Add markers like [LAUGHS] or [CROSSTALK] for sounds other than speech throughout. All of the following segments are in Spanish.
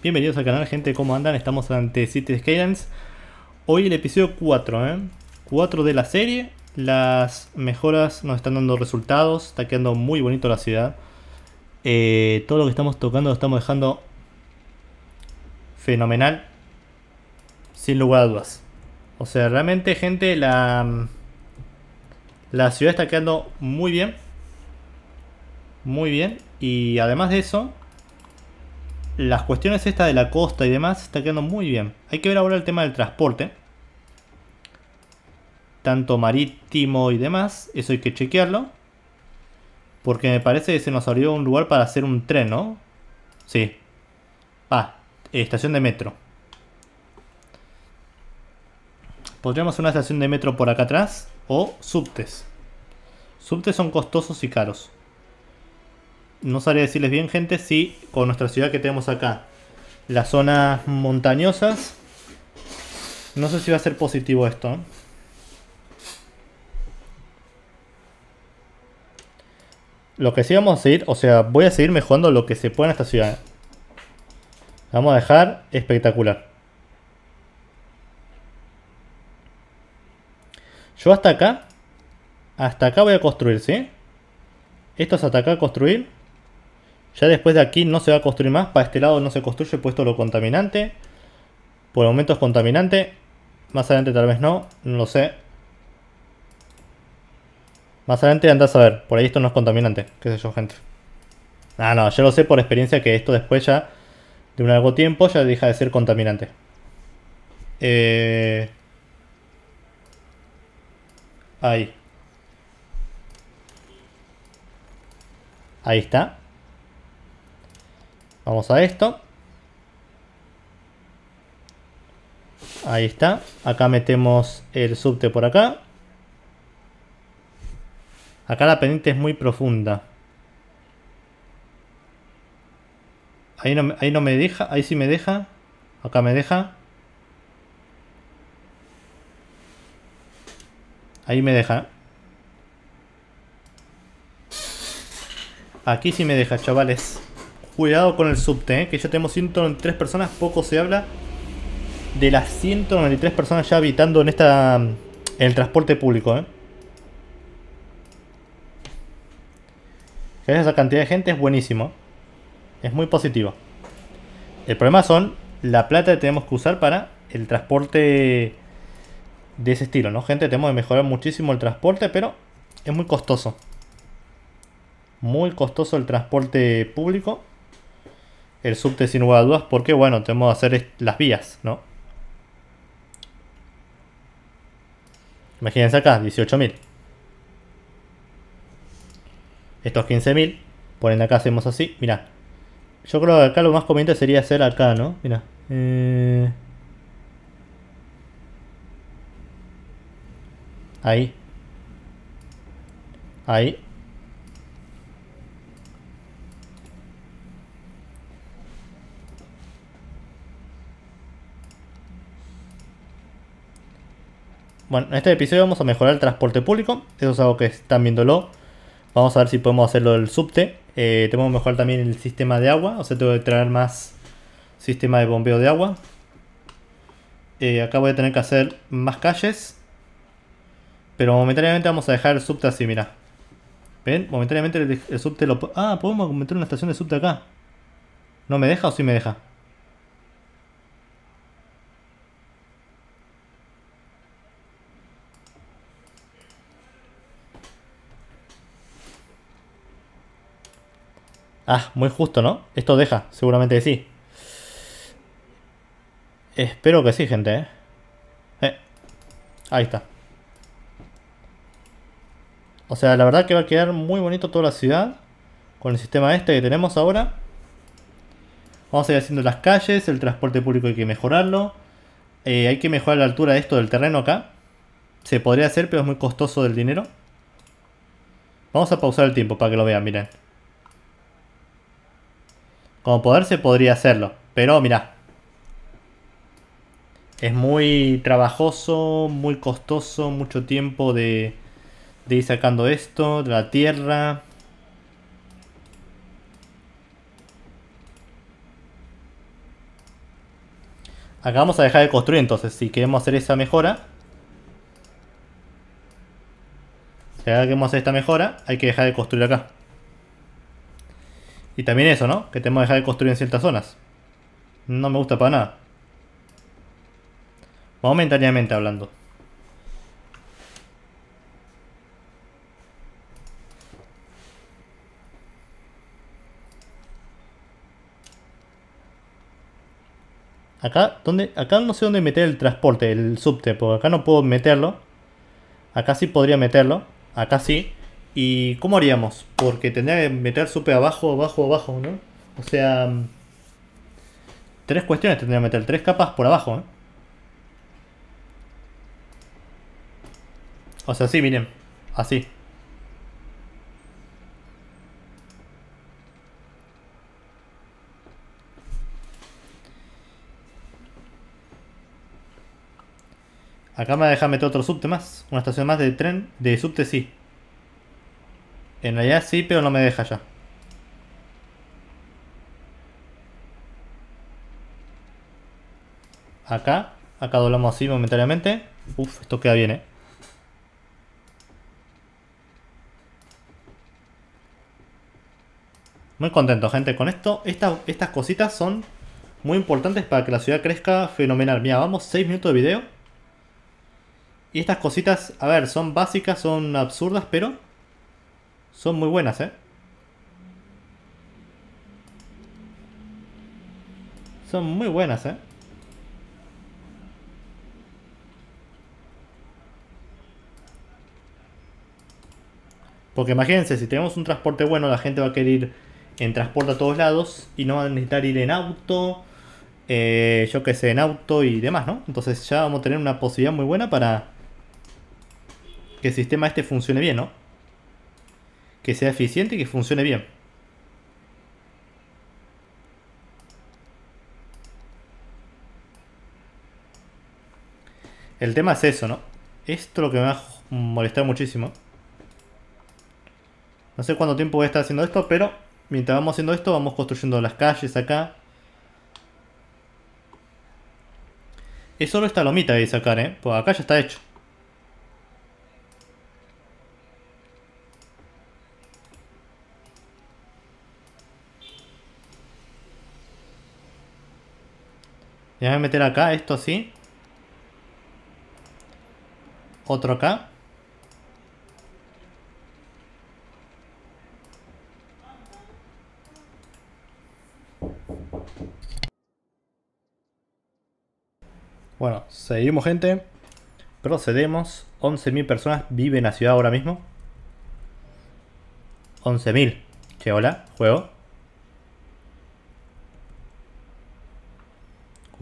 Bienvenidos al canal, gente, ¿cómo andan? Estamos ante City Skylines. Hoy el episodio 4, ¿eh? 4 de la serie. Las mejoras nos están dando resultados. Está quedando muy bonito la ciudad. Eh, todo lo que estamos tocando lo estamos dejando fenomenal. Sin lugar a dudas. O sea, realmente, gente, la, la ciudad está quedando muy bien. Muy bien. Y además de eso, las cuestiones esta de la costa y demás está quedando muy bien. Hay que ver ahora el tema del transporte. Tanto marítimo y demás. Eso hay que chequearlo. Porque me parece que se nos abrió un lugar para hacer un tren, ¿no? Sí. Ah, estación de metro. Podríamos una estación de metro por acá atrás. O subtes. Subtes son costosos y caros no sabría decirles bien, gente, si con nuestra ciudad que tenemos acá, las zonas montañosas, no sé si va a ser positivo esto. ¿eh? Lo que sí vamos a seguir, o sea, voy a seguir mejorando lo que se pueda en esta ciudad. ¿eh? Vamos a dejar espectacular. Yo hasta acá, hasta acá voy a construir, ¿sí? Esto es hasta acá construir. Ya después de aquí no se va a construir más. Para este lado no se construye puesto lo contaminante. Por el momento es contaminante. Más adelante tal vez no. No lo sé. Más adelante andás a ver. Por ahí esto no es contaminante. Qué sé yo, gente. Ah, no. Yo lo sé por experiencia que esto después ya... De un largo tiempo ya deja de ser contaminante. Eh... Ahí. Ahí está. Vamos a esto. Ahí está. Acá metemos el subte por acá. Acá la pendiente es muy profunda. Ahí no, ahí no me deja. Ahí sí me deja. Acá me deja. Ahí me deja. Aquí sí me deja, chavales. Cuidado con el subte, ¿eh? que ya tenemos 193 personas, poco se habla de las 193 personas ya habitando en esta en el transporte público. ¿eh? Esa cantidad de gente es buenísimo. Es muy positivo. El problema son la plata que tenemos que usar para el transporte de ese estilo, ¿no? Gente, tenemos que mejorar muchísimo el transporte, pero es muy costoso. Muy costoso el transporte público el subte sin lugar a dudas porque, bueno, tenemos que hacer las vías, ¿no? Imagínense acá, 18.000. Estos 15.000. Ponen acá, hacemos así. Mira. Yo creo que acá lo más conveniente sería hacer acá, ¿no? Mira. Eh... Ahí. Ahí. Bueno, en este episodio vamos a mejorar el transporte público. Eso es algo que están viéndolo. Vamos a ver si podemos hacerlo del subte. Eh, tenemos que mejorar también el sistema de agua. O sea, tengo que traer más sistema de bombeo de agua. Eh, acá voy a tener que hacer más calles. Pero momentáneamente vamos a dejar el subte así, mira. ¿Ven? Momentáneamente el, subte lo... Ah, podemos meter una estación de subte acá. ¿No me deja o sí me deja? Ah, muy justo, ¿no? Esto deja, seguramente que sí. Espero que sí, gente, ¿eh? eh. Ahí está. O sea, la verdad que va a quedar muy bonito toda la ciudad. Con el sistema este que tenemos ahora. Vamos a ir haciendo las calles, el transporte público hay que mejorarlo. Eh, hay que mejorar la altura de esto del terreno acá. Se podría hacer, pero es muy costoso del dinero. Vamos a pausar el tiempo para que lo vean, miren. Como poder se podría hacerlo. Pero mira. Es muy trabajoso, muy costoso, mucho tiempo de, de ir sacando esto de la tierra. Acá vamos a dejar de construir entonces. Si queremos hacer esa mejora. Si queremos hacer esta mejora, hay que dejar de construir acá. Y también eso, ¿no? Que tenemos que dejar de construir en ciertas zonas. No me gusta para nada. Momentáneamente hablando. Acá, ¿dónde? acá no sé dónde meter el transporte, el subte, porque acá no puedo meterlo. Acá sí podría meterlo. Acá sí. ¿Y cómo haríamos? Porque tendría que meter subte abajo, abajo, abajo, ¿no? O sea... Tres cuestiones tendría que meter, tres capas por abajo, ¿eh? O sea, sí, miren. Así. Acá me deja meter otro subte más. Una estación más de tren. De subte sí. En realidad sí, pero no me deja ya. Acá. Acá doblamos así momentáneamente. Uf, esto queda bien, eh. Muy contento, gente. Con esto, estas cositas son muy importantes para que la ciudad crezca fenomenal. Mira, vamos 6 minutos de video. Y estas cositas, a ver, son básicas, son absurdas, pero son muy buenas, ¿eh? Son muy buenas, ¿eh? Porque imagínense, si tenemos un transporte bueno, la gente va a querer ir en transporte a todos lados y no va a necesitar ir en auto, eh, yo que sé, en auto y demás, ¿no? Entonces ya vamos a tener una posibilidad muy buena para que el sistema este funcione bien, ¿no? Que sea eficiente y que funcione bien. El tema es eso, ¿no? Esto es lo que me va a molestar muchísimo. No sé cuánto tiempo voy a estar haciendo esto, pero mientras vamos haciendo esto, vamos construyendo las calles acá. Es solo esta lomita de sacar, ¿eh? Pues acá ya está hecho. Ya a meter acá, esto así. Otro acá. Bueno, seguimos gente. Procedemos. 11.000 personas viven en la ciudad ahora mismo. 11.000. Che, hola, juego.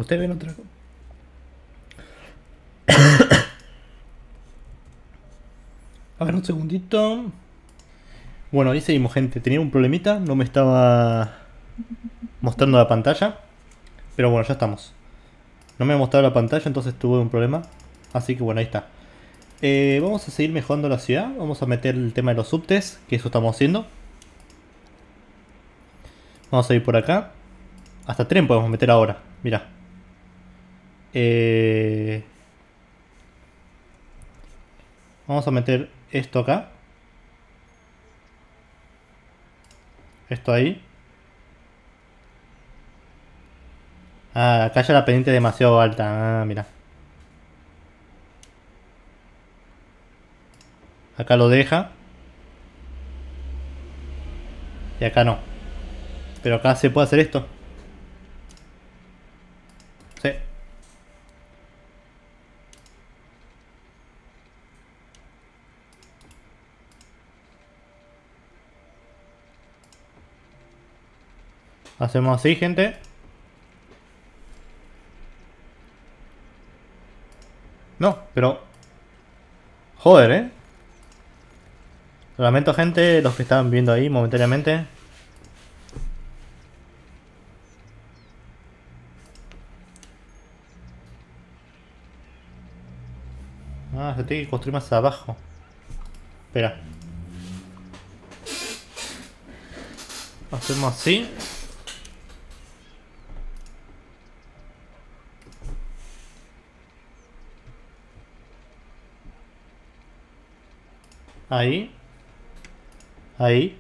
Usted ven otra cosa. [COUGHS] A ver, un segundito. Bueno, ahí seguimos, gente. Tenía un problemita, no me estaba mostrando la pantalla. Pero bueno, ya estamos. No me ha mostrado la pantalla, entonces tuve un problema. Así que bueno, ahí está. Eh, vamos a seguir mejorando la ciudad. Vamos a meter el tema de los subtes, que eso estamos haciendo. Vamos a ir por acá. Hasta tren podemos meter ahora. Mira. Eh, vamos a meter esto acá. Esto ahí. Ah, acá ya la pendiente es demasiado alta. Ah, mira. Acá lo deja. Y acá no. Pero acá se puede hacer esto. Sí. Hacemos así, gente. No, pero... Joder, ¿eh? Lamento, gente, los que estaban viendo ahí momentáneamente. Ah, se tiene que construir más abajo. Espera. Hacemos así. Ahí. Ahí.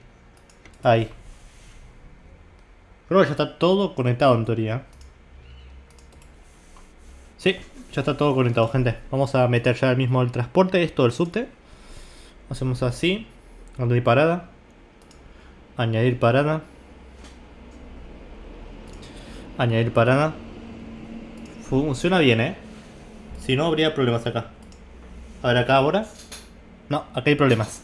Ahí. Creo que ya está todo conectado en teoría. Sí, ya está todo conectado, gente. Vamos a meter ya el mismo el transporte, esto del subte. Hacemos así. Añadir parada. Añadir parada. Añadir parada. Funciona bien, ¿eh? Si no, habría problemas acá. A ver, acá ahora. No, acá hay problemas.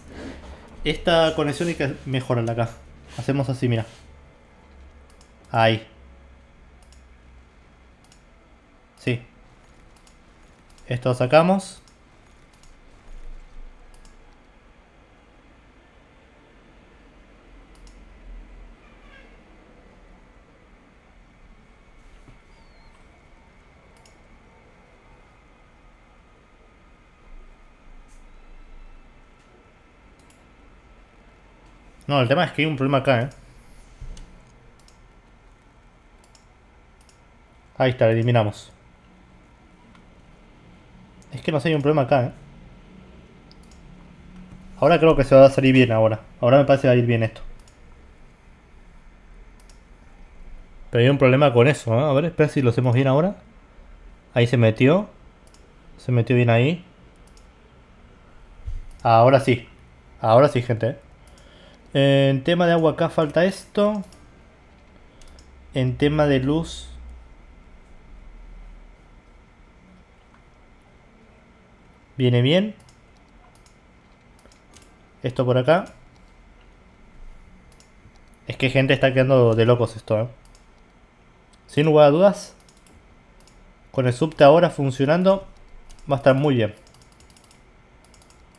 Esta conexión hay que mejorarla acá. Hacemos así, mira. Ahí. Sí. Esto sacamos. No, el tema es que hay un problema acá, ¿eh? Ahí está, lo eliminamos. Es que no sé, hay un problema acá, ¿eh? Ahora creo que se va a salir bien ahora. Ahora me parece que va a ir bien esto. Pero hay un problema con eso, ¿eh? A ver, espera si lo hacemos bien ahora. Ahí se metió. Se metió bien ahí. Ahora sí. Ahora sí, gente. En tema de agua acá falta esto. En tema de luz. Viene bien. Esto por acá. Es que gente está quedando de locos esto, ¿eh? Sin lugar a dudas. Con el subte ahora funcionando. Va a estar muy bien.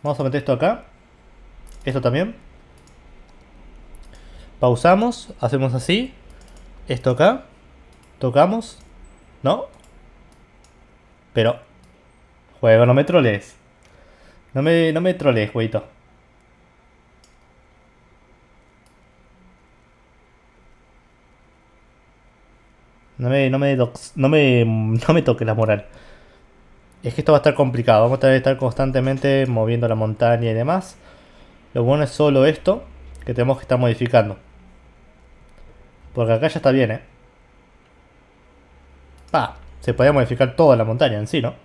Vamos a meter esto acá. Esto también. Pausamos, hacemos así. Esto acá. Tocamos. ¿No? Pero... Juego, no me troles. No me, no me troles, jueguito. No me, no me, no me, [LAUGHS] no me toque la moral. Es que esto va a estar complicado. Vamos a estar constantemente moviendo la montaña y demás. Lo bueno es solo esto que tenemos que estar modificando. Porque acá ya está bien, ¿eh? Pa, se podría modificar toda la montaña en sí, ¿no?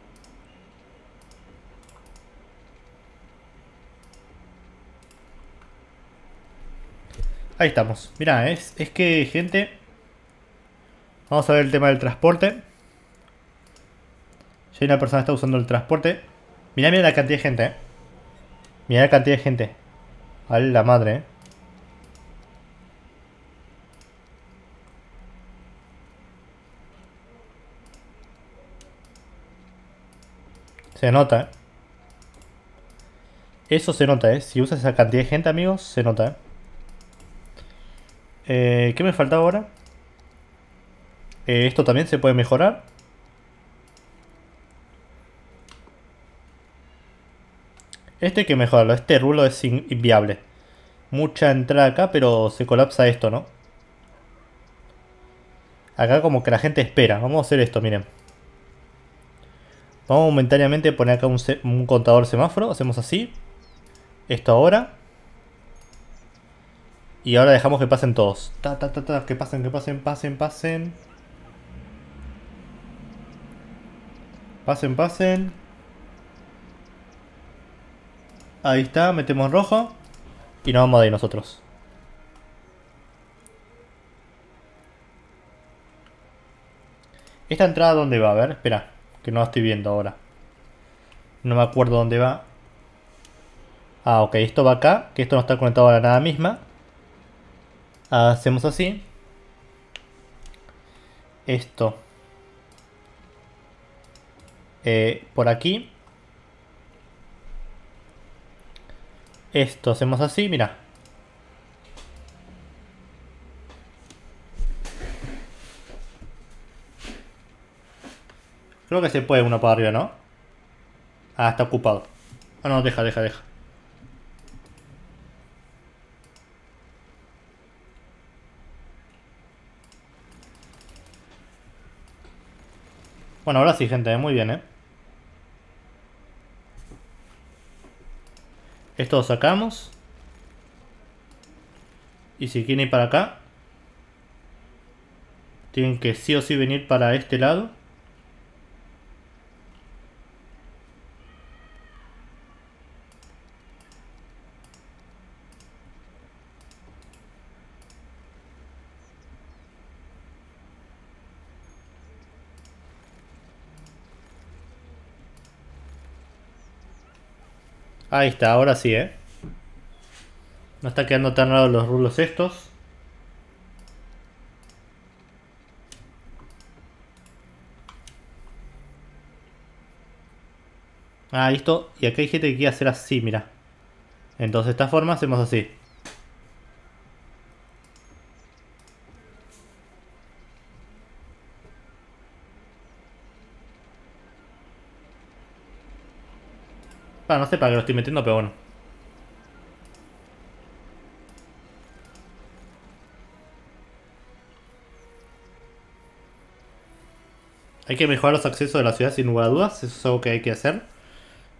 Ahí estamos. Mira, es, es que, gente... Vamos a ver el tema del transporte. Si una persona está usando el transporte... Mira, mira la cantidad de gente, ¿eh? Mira la cantidad de gente. A la madre, ¿eh? Se nota, ¿eh? Eso se nota, ¿eh? Si usas esa cantidad de gente, amigos, se nota, ¿eh? eh qué me falta ahora? Esto también se puede mejorar. Este hay que mejorarlo. Este rulo es inviable. Mucha entrada acá, pero se colapsa esto, ¿no? Acá como que la gente espera. Vamos a hacer esto, miren. Vamos momentáneamente a poner acá un, contador semáforo. Hacemos así. Esto ahora. Y ahora dejamos que pasen todos. Ta, ta, ta, ta, que pasen, que pasen, pasen, pasen. Pasen, pasen. Ahí está, metemos rojo. Y nos vamos de ahí nosotros. ¿Esta entrada dónde va? A ver, espera. Que no la estoy viendo ahora. No me acuerdo dónde va. Ah, ok. Esto va acá. Que esto no está conectado a la nada misma. Hacemos así. Esto. Eh, por aquí. Esto hacemos así, mira. Que se puede uno para arriba, ¿no? Ah, está ocupado. Ah, no, deja, deja, deja. Bueno, ahora sí, gente, muy bien, ¿eh? Esto lo sacamos. Y si quieren ir para acá, tienen que sí o sí venir para este lado. Ahí está, ahora sí, ¿eh? No está quedando tan raro los rulos estos. Ah, listo. Y aquí hay gente que quiere hacer así, mira. Entonces de esta forma hacemos así. Ah, no sé para qué lo estoy metiendo, pero bueno. Hay que mejorar los accesos de la ciudad sin lugar a dudas, eso es algo que hay que hacer.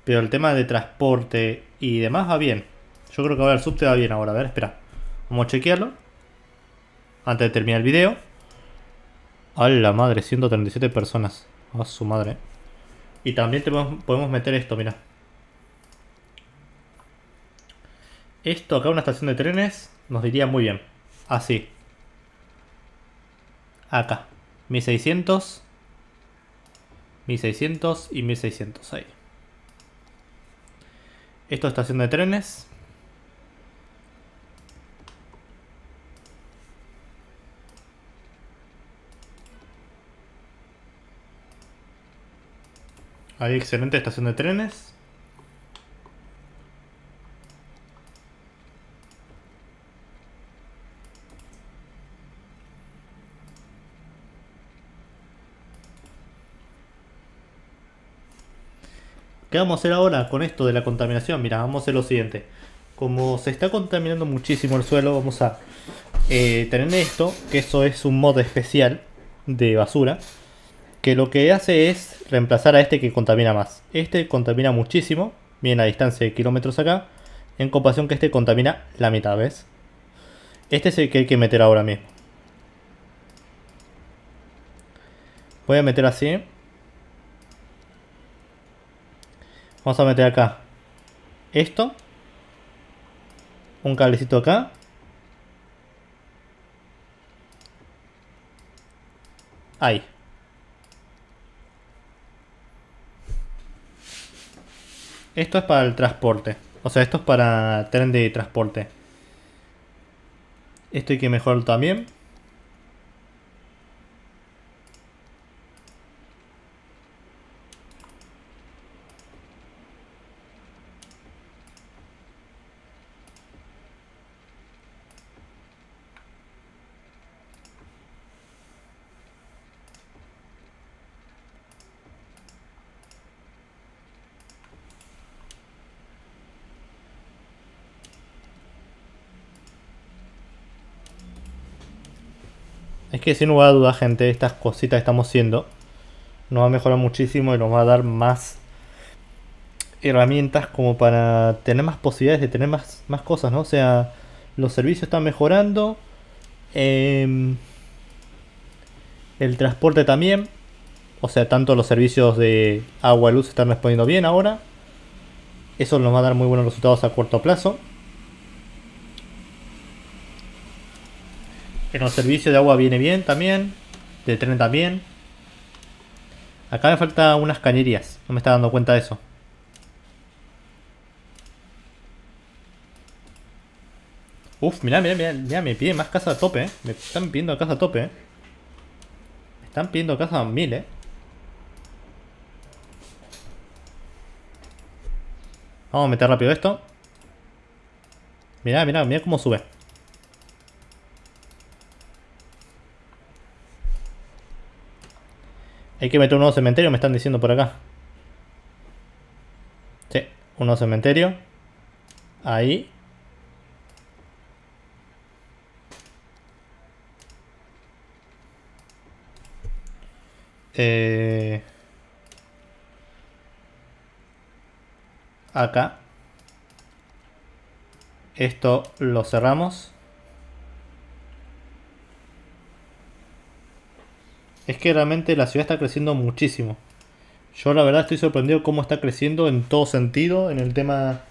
Pero el tema de transporte y demás va bien. Yo creo que ahora el subte va bien ahora. A ver, espera. Vamos a chequearlo. Antes de terminar el video. A la madre, 137 personas. A su madre. Y también podemos meter esto, mira. Esto acá, una estación de trenes, nos diría muy bien. Así. Acá. 1600. 1600 y 1600 ahí. Esto es estación de trenes. Ahí excelente estación de trenes. ¿Qué vamos a hacer ahora con esto de la contaminación? Mira, vamos a hacer lo siguiente. Como se está contaminando muchísimo el suelo, vamos a eh, tener esto, que eso es un modo especial de basura, que lo que hace es reemplazar a este que contamina más. Este contamina muchísimo, viene a distancia de kilómetros acá, en comparación que este contamina la mitad, ¿ves? Este es el que hay que meter ahora mismo. Voy a meter así. Vamos a meter acá esto. Un cablecito acá. Ahí. Esto es para el transporte. O sea, esto es para tren de transporte. Esto hay que mejorarlo también. Es que sin lugar a duda, gente, estas cositas que estamos haciendo nos va a mejorar muchísimo y nos va a dar más herramientas como para tener más posibilidades de tener más, más cosas, ¿no? O sea, los servicios están mejorando. Em, el transporte también. O sea, tanto los servicios de agua y luz están respondiendo bien ahora. Eso nos va a dar muy buenos resultados a corto plazo. En los servicios de agua viene bien también. De tren también. Acá me falta unas cañerías. No me está dando cuenta de eso. Uf, mirá, mirá, mirá, mirá, me piden más casa a tope, eh. Me están pidiendo casa a tope, eh. Me están pidiendo casa a mil, eh. Vamos a meter rápido esto. Mirá, mirá, mirá cómo sube. Hay que meter un nuevo cementerio, me están diciendo por acá. Sí, un nuevo cementerio. Ahí. Eh, acá. Esto lo cerramos. Es que realmente la ciudad está creciendo muchísimo. Yo la verdad estoy sorprendido cómo está creciendo en todo sentido. En el tema,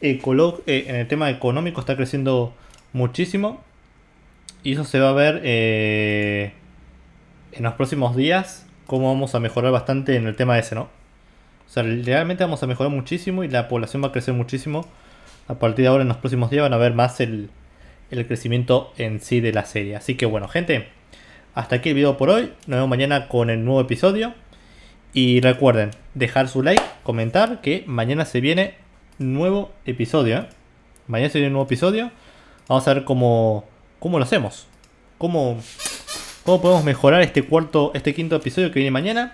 ecolo eh, en el tema económico está creciendo muchísimo. Y eso se va a ver eh, en los próximos días. Cómo vamos a mejorar bastante en el tema ese, ¿no? O sea, realmente vamos a mejorar muchísimo y la población va a crecer muchísimo. A partir de ahora, en los próximos días, van a ver más el, el crecimiento en sí de la serie. Así que bueno, gente, hasta aquí el video por hoy. Nos vemos mañana con el nuevo episodio. Y recuerden, dejar su like, comentar que mañana se viene nuevo episodio. ¿eh? Mañana se viene un nuevo episodio. Vamos a ver cómo, cómo lo hacemos. Cómo, cómo podemos mejorar este cuarto, este quinto episodio que viene mañana.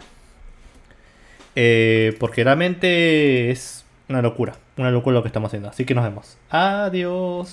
Eh, porque realmente es una locura. Una locura lo que estamos haciendo. Así que nos vemos. Adiós.